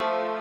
you